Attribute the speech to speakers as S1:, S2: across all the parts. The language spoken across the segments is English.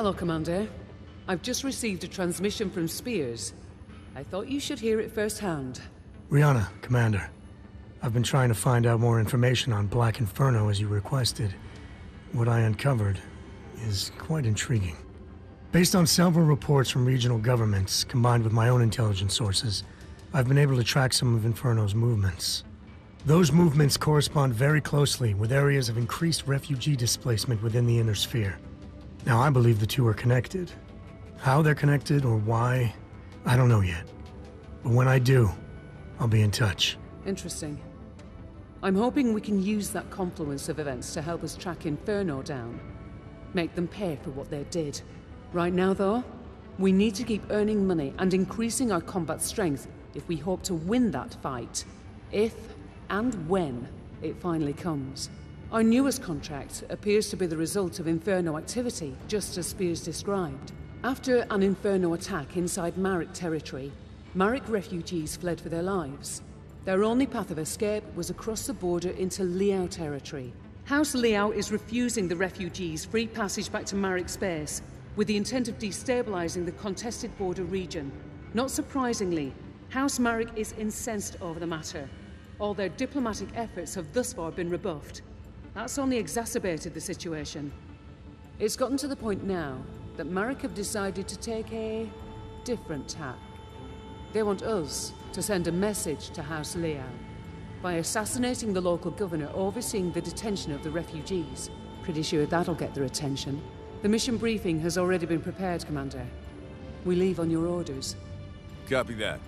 S1: Hello, Commander. I've just received a transmission from Spears. I thought you should hear it firsthand.
S2: Rihanna, Commander. I've been trying to find out more information on Black Inferno as you requested. What I uncovered is quite intriguing. Based on several reports from regional governments, combined with my own intelligence sources, I've been able to track some of Inferno's movements. Those movements correspond very closely with areas of increased refugee displacement within the Inner Sphere. Now, I believe the two are connected. How they're connected or why, I don't know yet. But when I do, I'll be in touch.
S1: Interesting. I'm hoping we can use that confluence of events to help us track Inferno down. Make them pay for what they did. Right now, though, we need to keep earning money and increasing our combat strength if we hope to win that fight. If and when it finally comes. Our newest contract appears to be the result of Inferno activity, just as Spears described. After an Inferno attack inside Marik territory, Marik refugees fled for their lives. Their only path of escape was across the border into Liao territory. House Liao is refusing the refugees free passage back to Marik space, with the intent of destabilizing the contested border region. Not surprisingly, House Marik is incensed over the matter. All their diplomatic efforts have thus far been rebuffed. That's only exacerbated the situation. It's gotten to the point now that Marik have decided to take a different tack. They want us to send a message to House Liao by assassinating the local governor overseeing the detention of the refugees. Pretty sure that'll get their attention. The mission briefing has already been prepared, Commander. We leave on your orders.
S3: Copy that.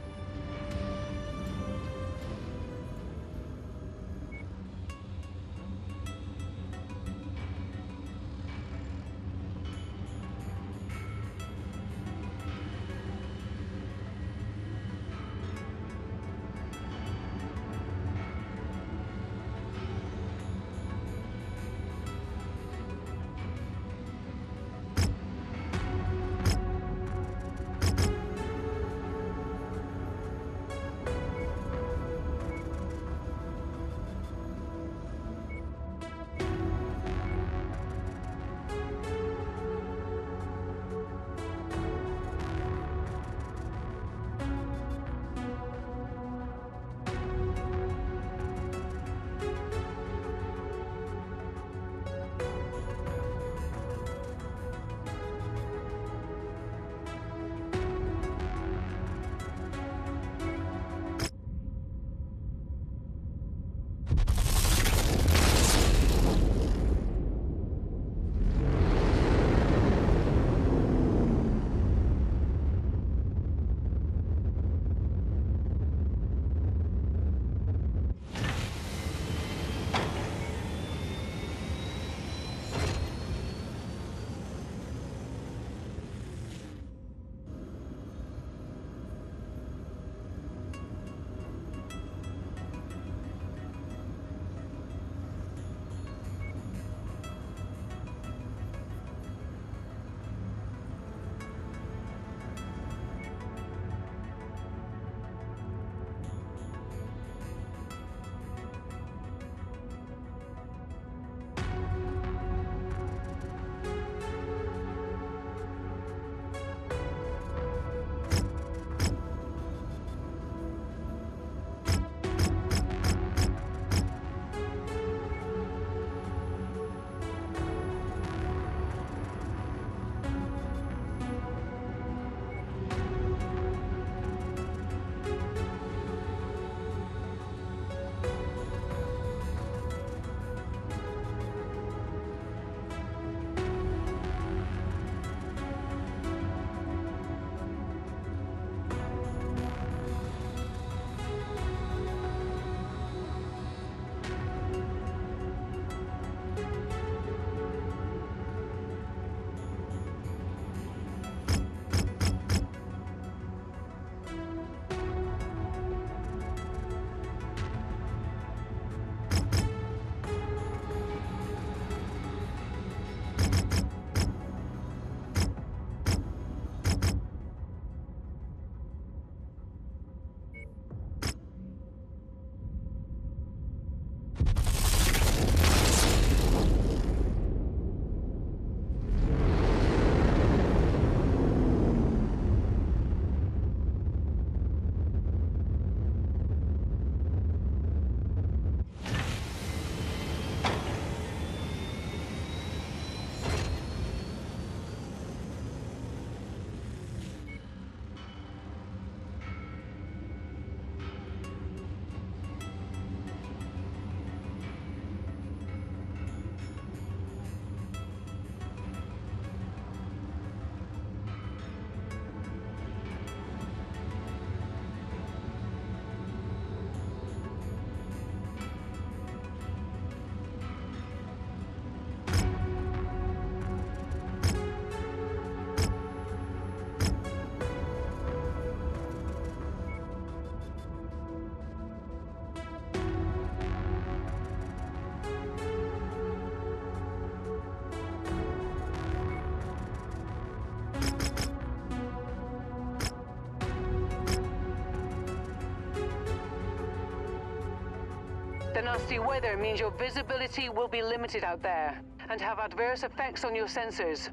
S1: The nasty weather means your visibility will be limited out there and have adverse effects on your sensors.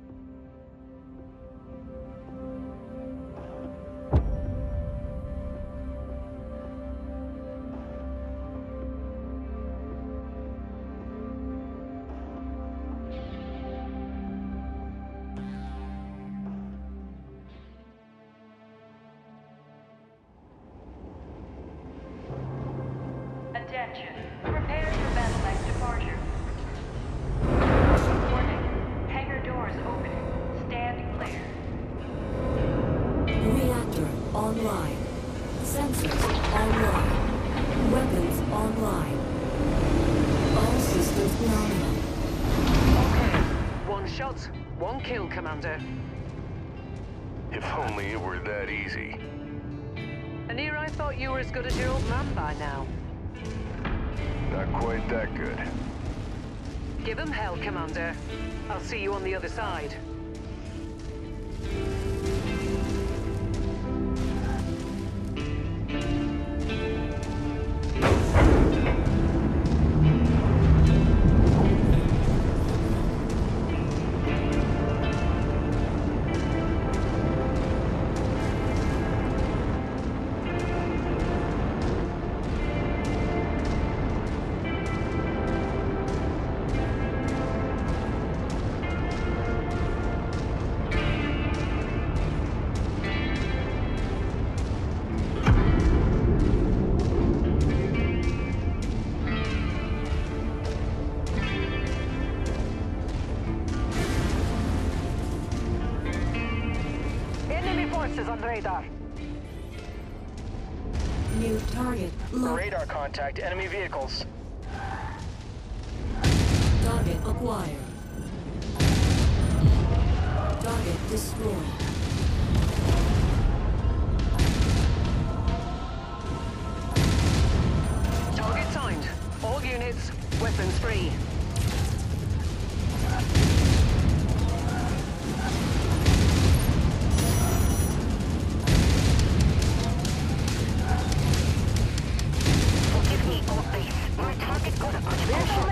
S4: Contact enemy vehicles.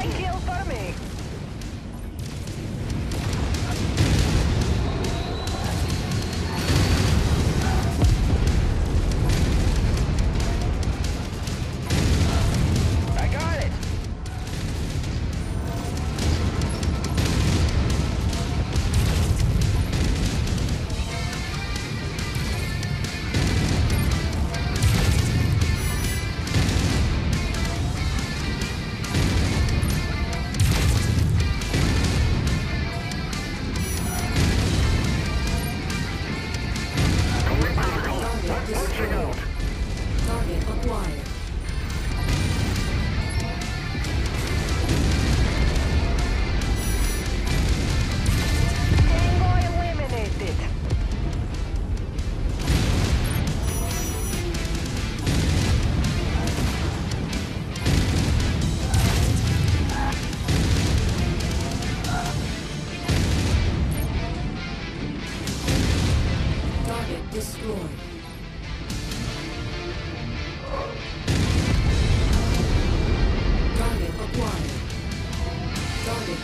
S4: Thank you.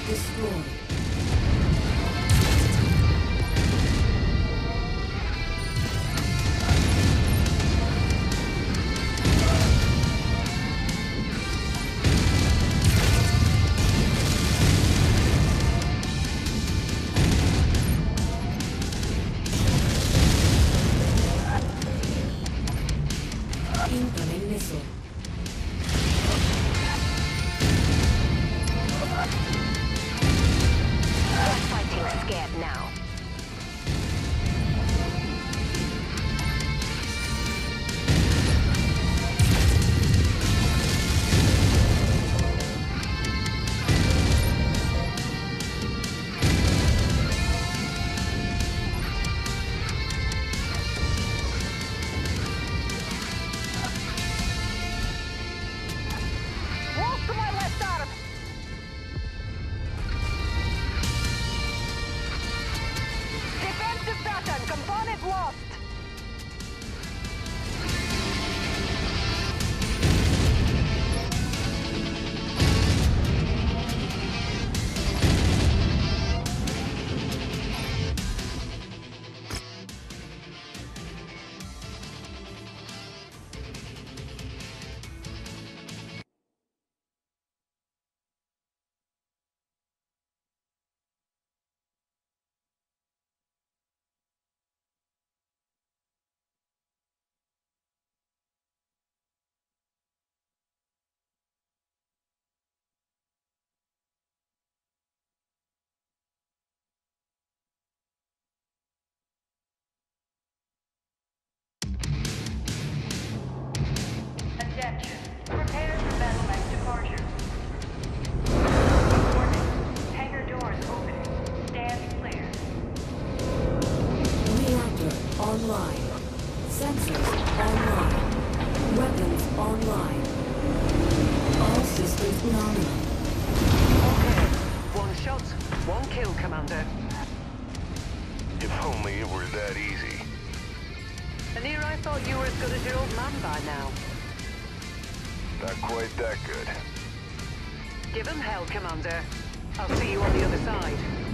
S4: Destroyed. I'll see you on the other side.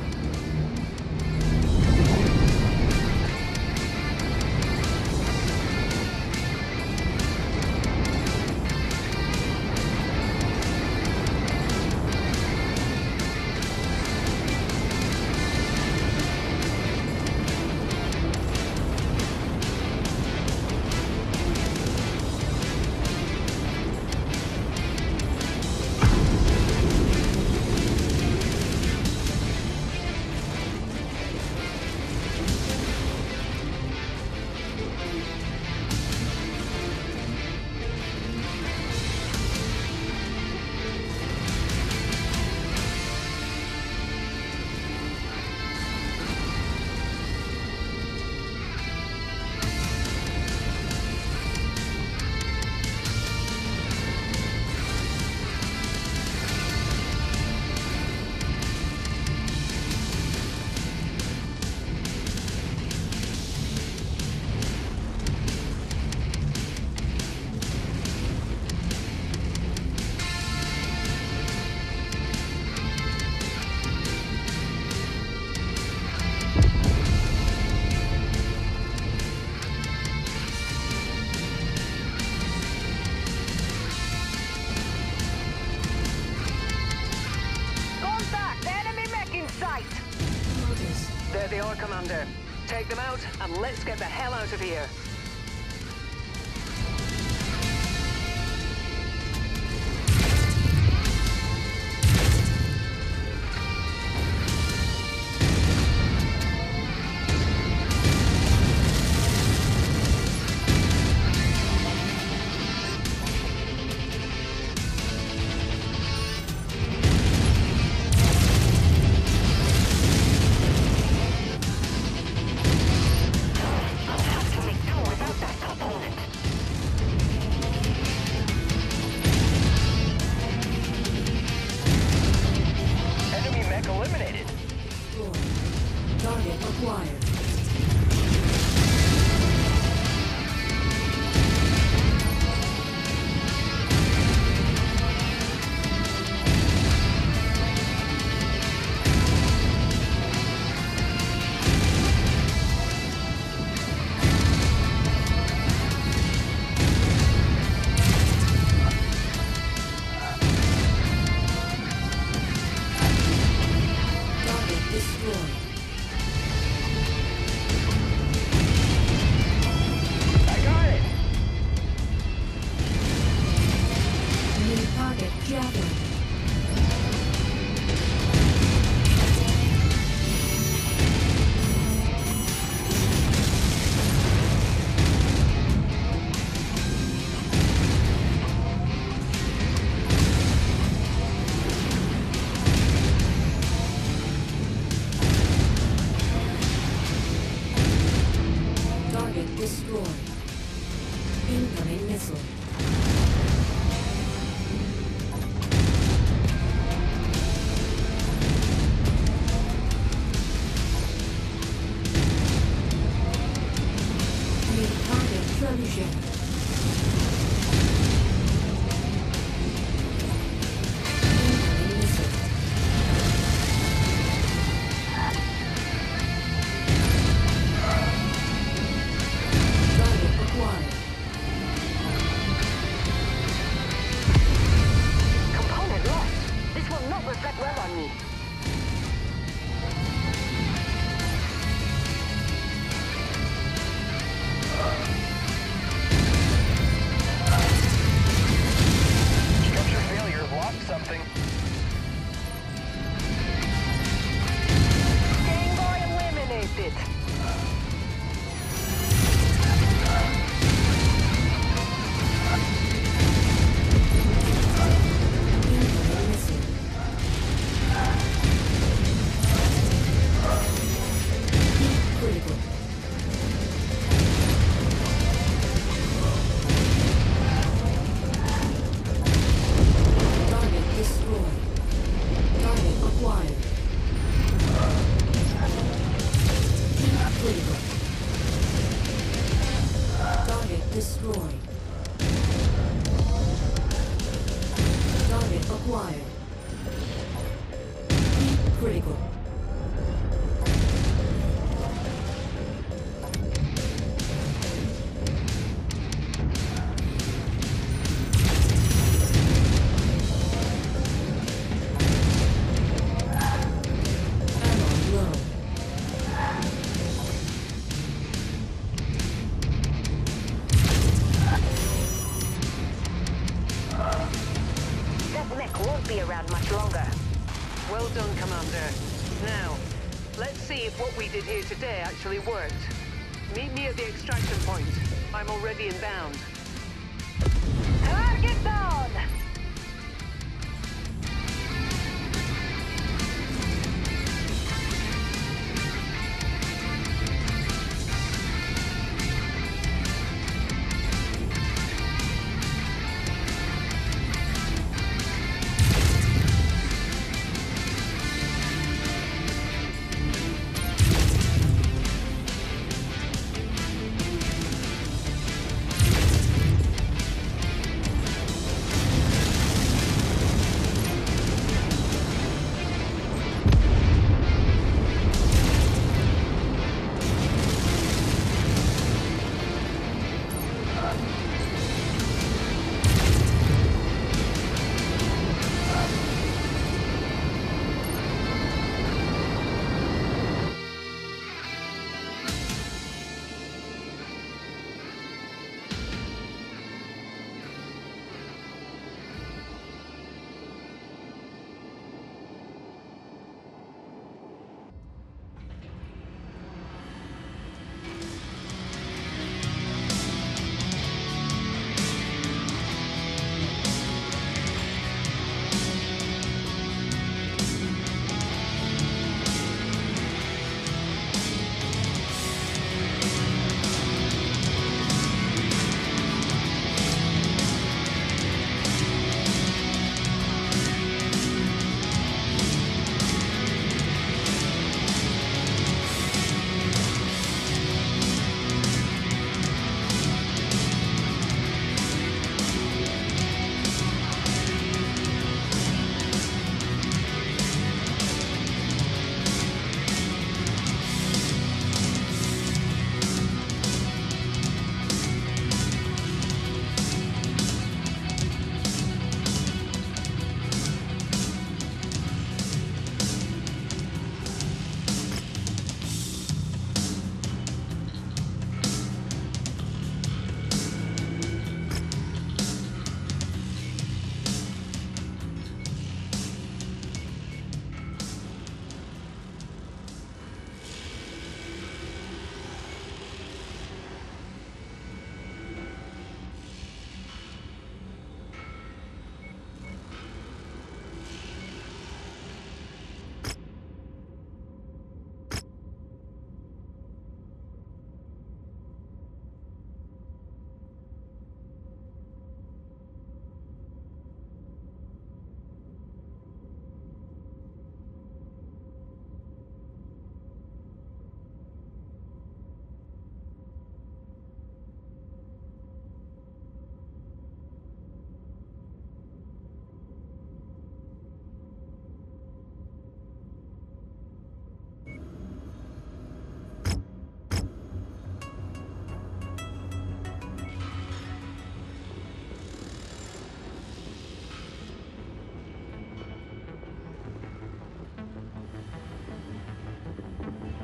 S4: out of here.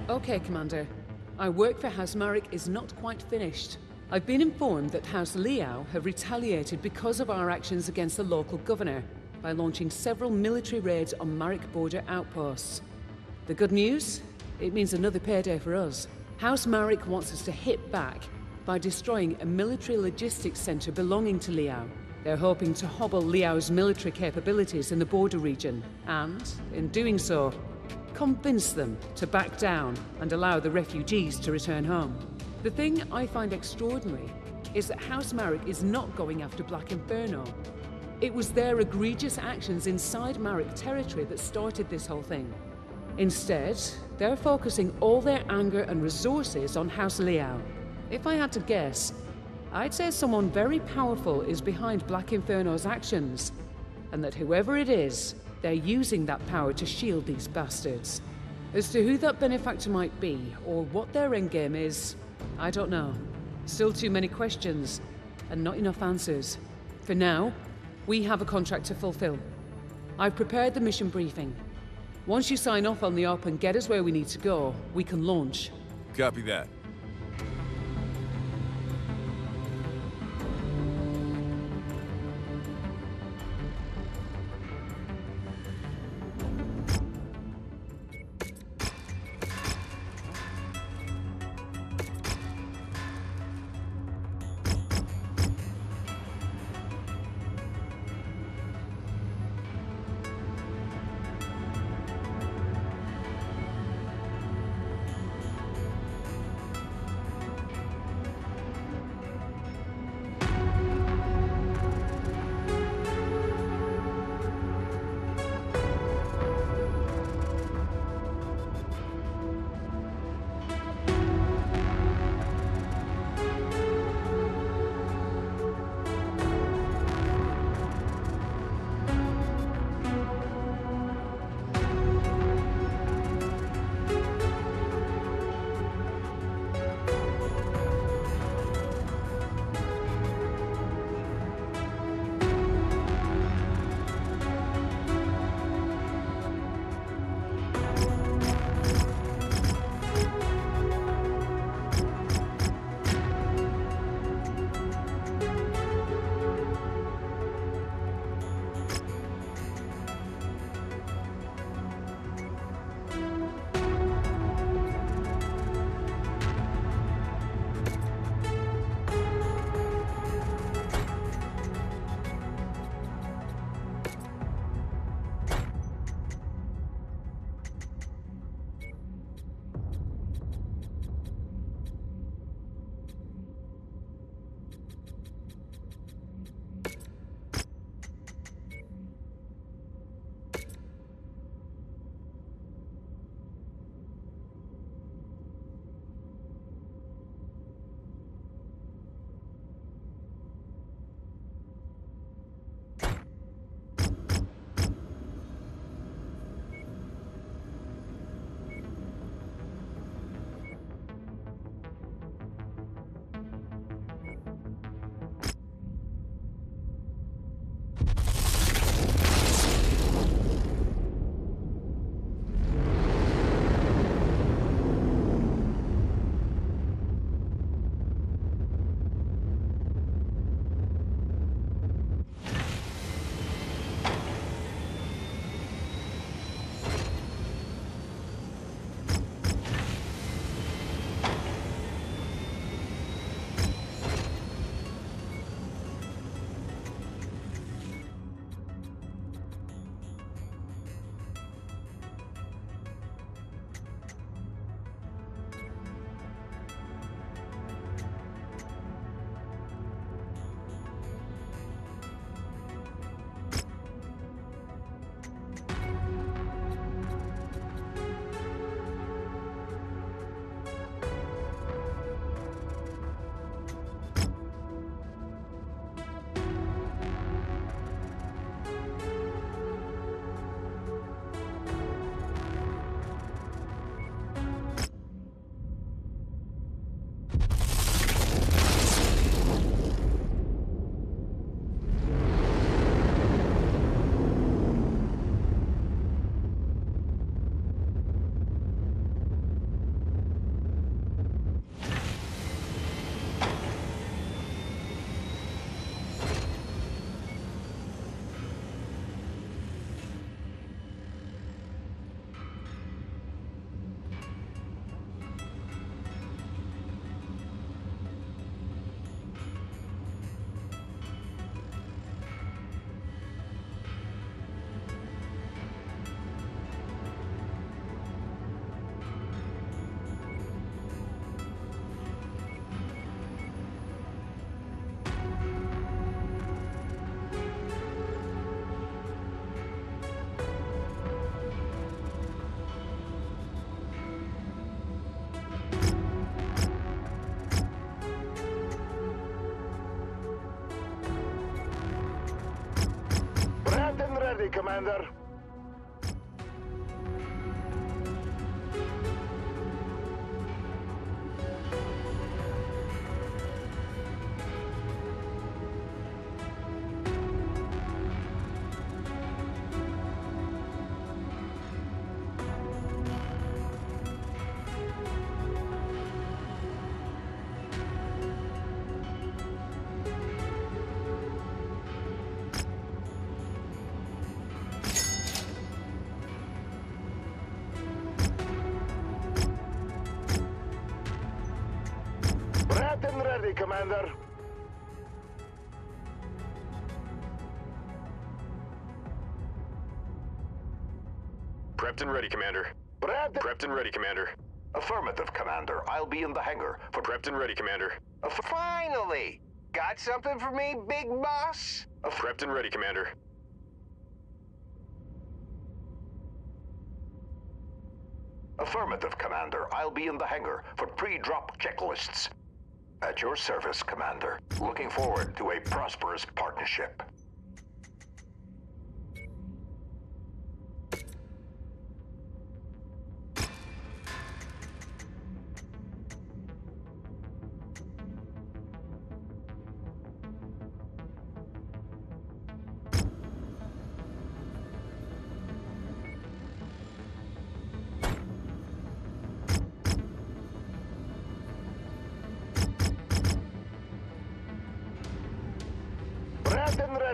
S1: Okay, Commander. Our work for House Marik is not quite finished. I've been informed that House Liao have retaliated because of our actions against the local governor by launching several military raids on Marik border outposts. The good news? It means another payday for us. House Marik wants us to hit back by destroying a military logistics center belonging to Liao. They're hoping to hobble Liao's military capabilities in the border region, and, in doing so, convince them to back down and allow the refugees to return home. The thing I find extraordinary is that House Marik is not going after Black Inferno. It was their egregious actions inside Marik territory that started this whole thing. Instead, they're focusing all their anger and resources on House Liao. If I had to guess, I'd say someone very powerful is behind Black Inferno's actions, and that whoever it is, they're using that power to shield these bastards. As to who that benefactor might be, or what their endgame is, I don't know. Still too many questions, and not enough answers. For now, we have a contract to fulfill. I've prepared the mission briefing. Once you sign off on the op and get us where we need to go, we can launch.
S5: Copy that.
S6: Prepped and ready, Commander.
S5: Prepped.
S6: Prepped
S5: and ready, Commander.
S6: Affirmative, Commander. I'll be in the hangar for
S5: Prepped and ready, Commander.
S7: Finally! Got something for me, big boss?
S5: Prepped and ready, Commander.
S6: Affirmative, Commander. I'll be in the hangar for pre-drop checklists. At your service, Commander. Looking forward to a prosperous partnership.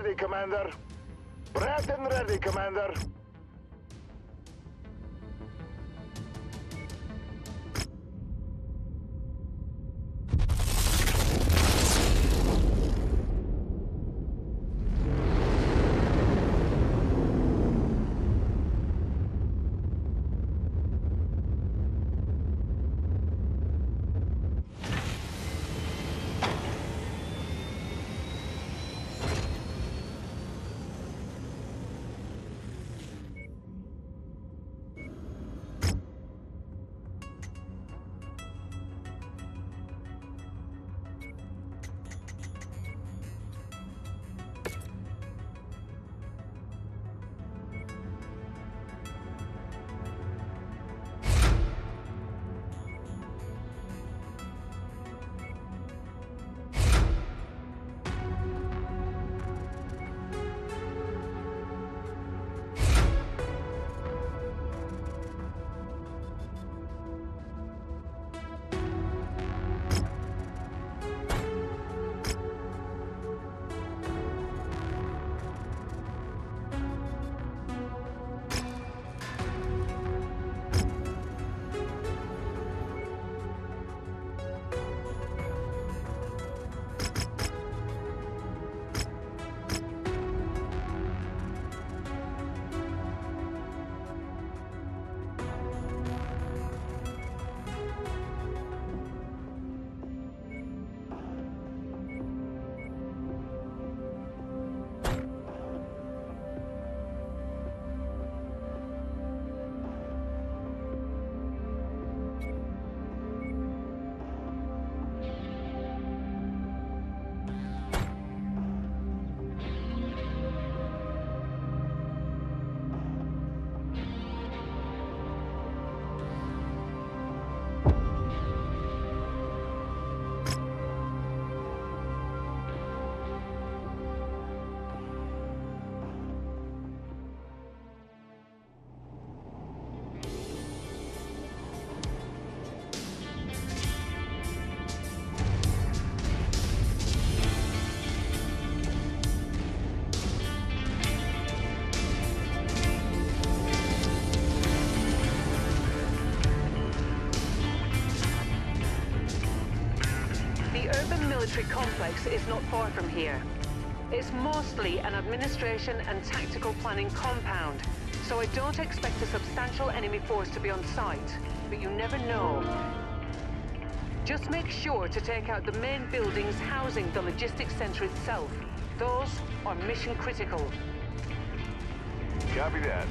S6: Ready, Commander. Prepped and ready, Commander.
S1: Is not far from here. It's mostly an administration and tactical planning compound, so I don't expect a substantial enemy force to be on site, but you never know. Just make sure to take out the main buildings housing the logistics center itself. Those are mission critical.
S6: Copy that.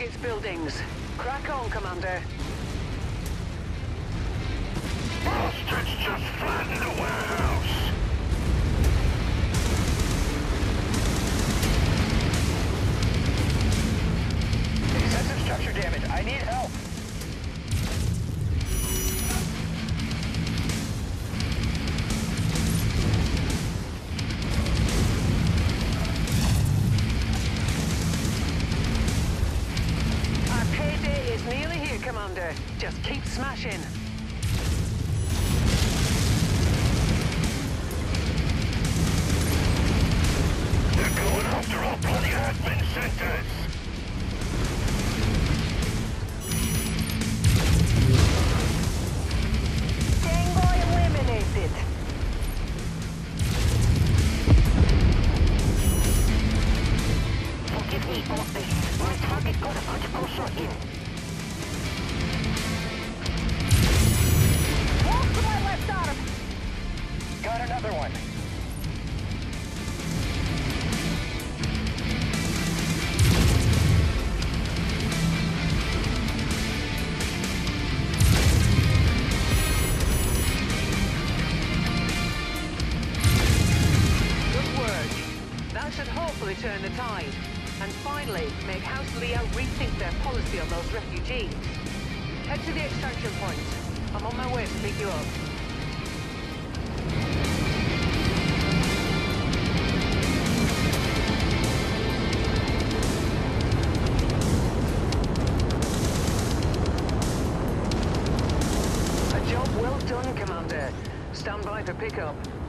S3: target's buildings. Crack on, Commander.
S1: Russian.
S8: trying to
S3: pick up.